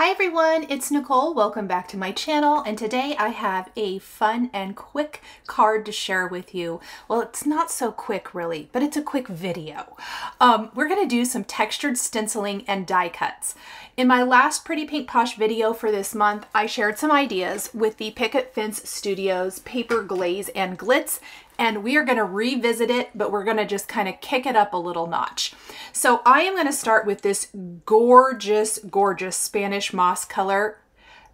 Hi everyone, it's Nichol. Welcome back to my channel and today I have a fun and quick card to share with you. Well, it's not so quick really, but it's a quick video. Um, we're going to do some textured stenciling and die cuts. In my last Pretty Pink Posh video for this month, I shared some ideas with the Picket Fence Studios Paper Glaze and Glitz and we are going to revisit it, but we're going to just kind of kick it up a little notch. So I am going to start with this gorgeous, gorgeous Spanish moss color.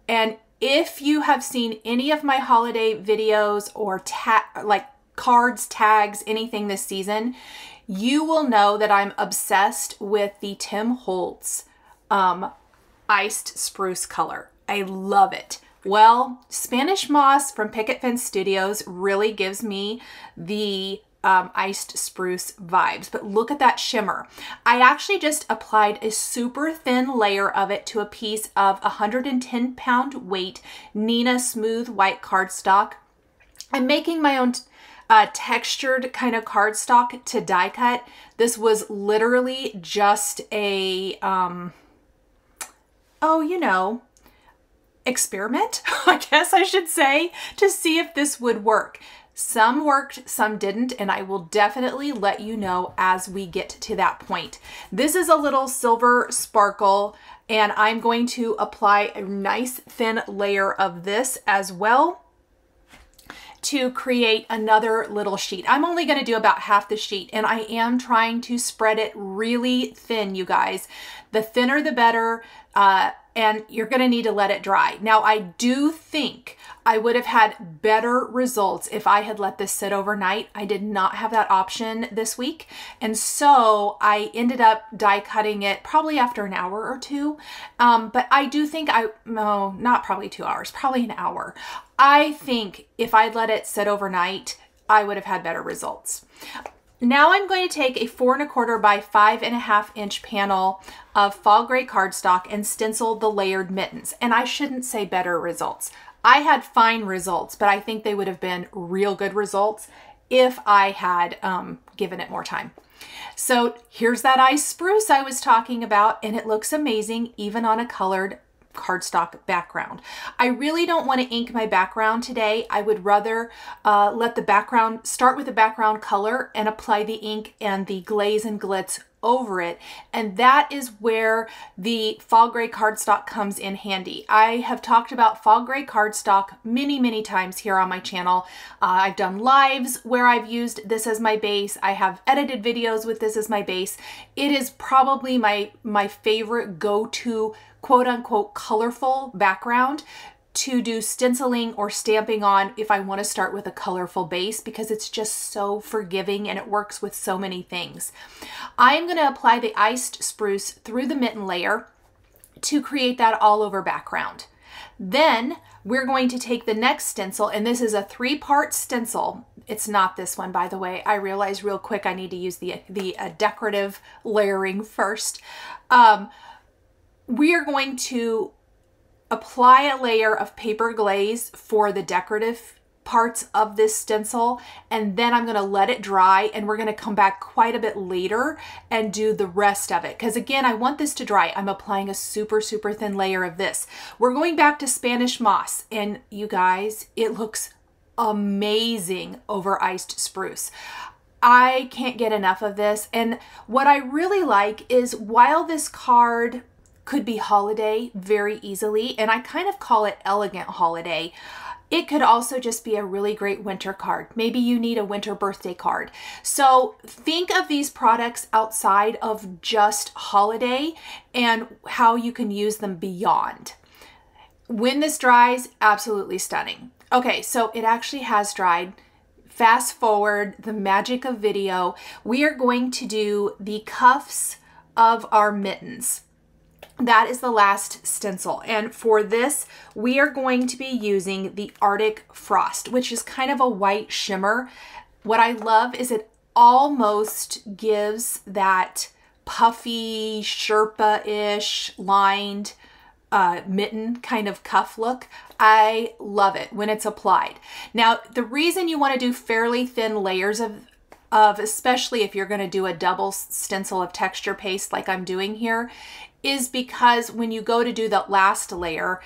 And if you have seen any of my holiday videos or like cards, tags, anything this season, you will know that I'm obsessed with the Tim Holtz um, iced spruce color. I love it. Well, Spanish Moss from Picket Fence Studios really gives me the um, iced spruce vibes, but look at that shimmer. I actually just applied a super thin layer of it to a piece of 110 pound weight Neenah smooth white cardstock. I'm making my own uh, textured kind of cardstock to die cut. This was literally just a, um, oh, you know, experiment, I guess I should say, to see if this would work. Some worked, some didn't, and I will definitely let you know as we get to that point. This is a little silver sparkle, and I'm going to apply a nice thin layer of this as well to create another little sheet. I'm only going to do about half the sheet and I am trying to spread it really thin, you guys. The thinner the better. Uh, and you're going to need to let it dry. Now, I do think I would have had better results if I had let this sit overnight. I did not have that option this week. And so I ended up die cutting it probably after an hour or two. Um, but I do think I, no, not probably two hours, probably an hour. I think if I'd let it sit overnight, I would have had better results. Now I'm going to take a four and a quarter by five and a half inch panel of fall gray cardstock and stencil the layered mittens. And I shouldn't say better results. I had fine results, but I think they would have been real good results if I had um, given it more time. So here's that ice spruce I was talking about, and it looks amazing even on a colored cardstock background. I really don't want to ink my background today. I would rather uh, let the background, start with the background color and apply the ink and the glaze and glitz over it. And that is where the fall gray cardstock comes in handy. I have talked about fall gray cardstock many, many times here on my channel. Uh, I've done lives where I've used this as my base. I have edited videos with this as my base. It is probably my, my favorite go-to quote unquote colorful background to do stenciling or stamping on if I want to start with a colorful base because it's just so forgiving and it works with so many things. I'm going to apply the iced spruce through the mitten layer to create that all over background. Then we're going to take the next stencil, and this is a three-part stencil. It's not this one, by the way. I realized real quick I need to use the, the uh, decorative layering first. Um, we are going to apply a layer of paper glaze for the decorative parts of this stencil and then I'm going to let it dry and we're going to come back quite a bit later and do the rest of it. Because again I want this to dry. I'm applying a super super thin layer of this. We're going back to Spanish moss and you guys it looks amazing over iced spruce. I can't get enough of this and what I really like is while this card could be holiday very easily, and I kind of call it elegant holiday. It could also just be a really great winter card. Maybe you need a winter birthday card. So think of these products outside of just holiday and how you can use them beyond. When this dries, absolutely stunning. Okay, so it actually has dried. Fast forward, the magic of video. We are going to do the cuffs of our mittens that is the last stencil. And for this, we are going to be using the Arctic Frost, which is kind of a white shimmer. What I love is it almost gives that puffy, Sherpa-ish, lined uh, mitten kind of cuff look. I love it when it's applied. Now, the reason you want to do fairly thin layers of of, especially if you're going to do a double stencil of texture paste like I'm doing here, is because when you go to do the last layer,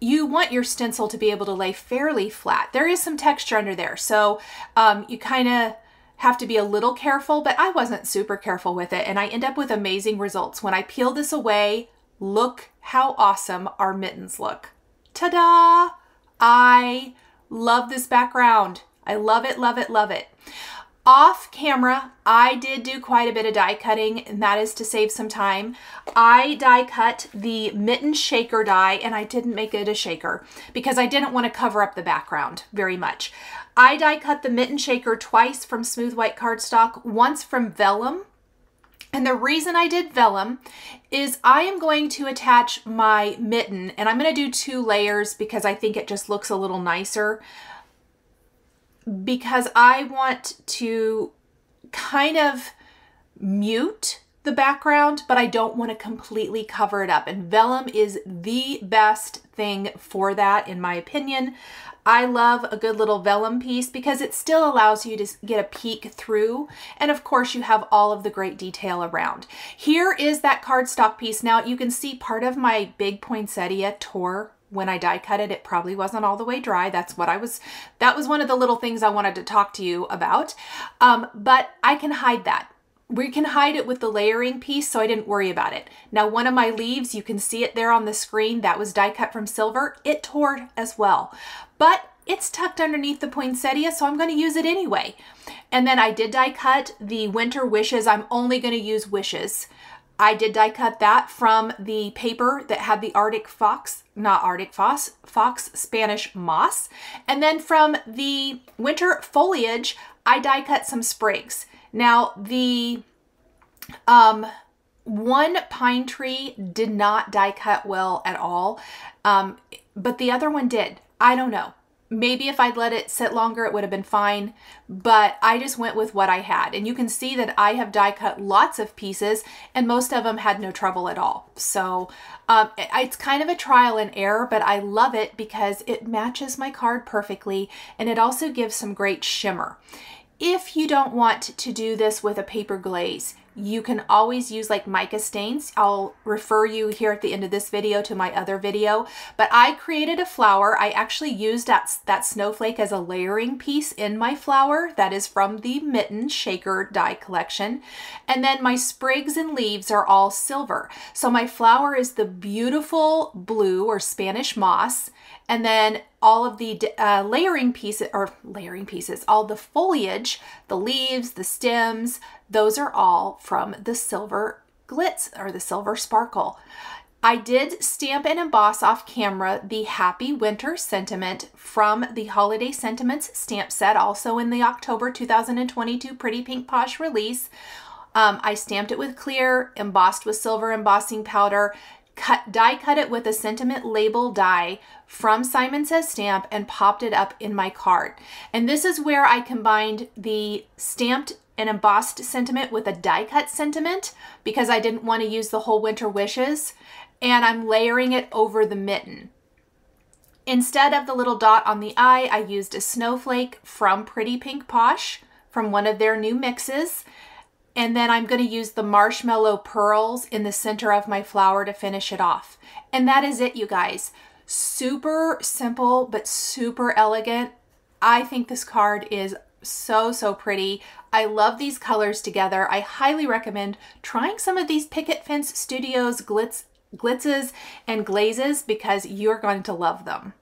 you want your stencil to be able to lay fairly flat. There is some texture under there, so um, you kind of have to be a little careful, but I wasn't super careful with it, and I end up with amazing results. When I peel this away, look how awesome our mittens look. Ta-da! I love this background. I love it, love it, love it. Off camera, I did do quite a bit of die cutting, and that is to save some time. I die cut the mitten shaker die, and I didn't make it a shaker because I didn't want to cover up the background very much. I die cut the mitten shaker twice from smooth white cardstock, once from vellum, and the reason I did vellum is I am going to attach my mitten and I'm going to do two layers because I think it just looks a little nicer because I want to kind of mute the background, but I don't want to completely cover it up. And vellum is the best thing for that, in my opinion. I love a good little vellum piece because it still allows you to get a peek through. And of course you have all of the great detail around. Here is that cardstock piece. Now you can see part of my big poinsettia tore when I die cut it, it probably wasn't all the way dry. That's what I was, that was one of the little things I wanted to talk to you about. Um, but I can hide that. We can hide it with the layering piece, so I didn't worry about it. Now, one of my leaves, you can see it there on the screen, that was die cut from silver. It tore as well, but it's tucked underneath the poinsettia, so I'm gonna use it anyway. And then I did die cut the Winter Wishes. I'm only gonna use Wishes. I did die cut that from the paper that had the Arctic Fox, not Arctic Fox, Fox Spanish Moss. And then from the winter foliage, I die cut some sprigs. Now the um, one pine tree did not die cut well at all, um, but the other one did. I don't know. Maybe if I'd let it sit longer, it would have been fine, but I just went with what I had. And you can see that I have die cut lots of pieces and most of them had no trouble at all. So um, it's kind of a trial and error, but I love it because it matches my card perfectly and it also gives some great shimmer. If you don't want to do this with a paper glaze, you can always use like mica stains. I'll refer you here at the end of this video to my other video, but I created a flower. I actually used that, that snowflake as a layering piece in my flower. That is from the Mitten Shaker die collection. And then my sprigs and leaves are all silver. So my flower is the beautiful blue or Spanish moss. And then all of the uh, layering pieces, or layering pieces, all the foliage, the leaves, the stems, those are all from the silver glitz or the silver sparkle. I did stamp and emboss off camera the Happy Winter Sentiment from the Holiday Sentiments stamp set, also in the October 2022 Pretty Pink Posh release. Um, I stamped it with clear, embossed with silver embossing powder, cut, die cut it with a sentiment label die from Simon Says Stamp and popped it up in my card. And this is where I combined the stamped and embossed sentiment with a die cut sentiment because I didn't want to use the whole winter wishes and I'm layering it over the mitten. Instead of the little dot on the eye, I used a snowflake from Pretty Pink Posh from one of their new mixes and then I'm going to use the marshmallow pearls in the center of my flower to finish it off. And that is it, you guys. Super simple, but super elegant. I think this card is so, so pretty. I love these colors together. I highly recommend trying some of these Picket Fence Studios glitz, glitzes and glazes because you're going to love them.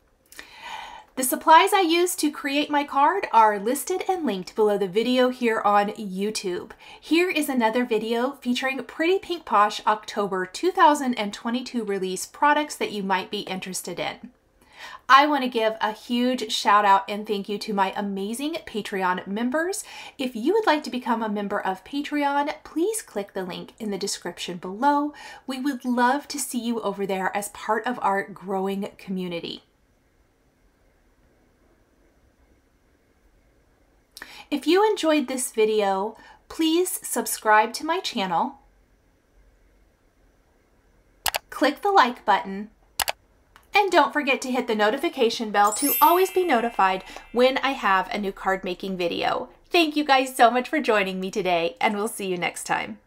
The supplies I used to create my card are listed and linked below the video here on YouTube. Here is another video featuring Pretty Pink Posh October 2022 release products that you might be interested in. I want to give a huge shout out and thank you to my amazing Patreon members. If you would like to become a member of Patreon, please click the link in the description below. We would love to see you over there as part of our growing community. If you enjoyed this video, please subscribe to my channel, click the like button, and don't forget to hit the notification bell to always be notified when I have a new card making video. Thank you guys so much for joining me today, and we'll see you next time.